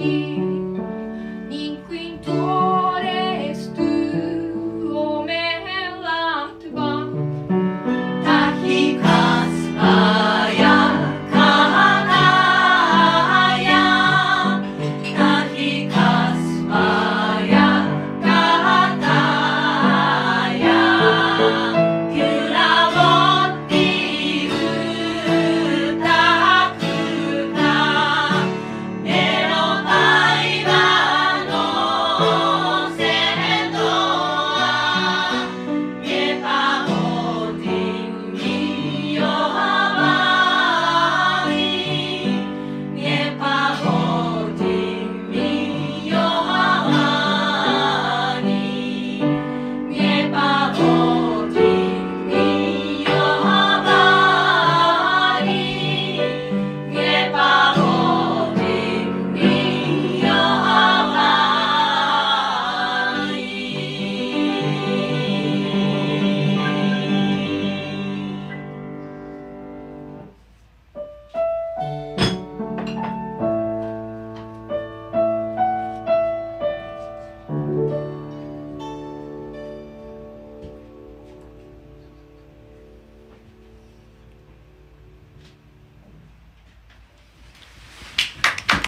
You.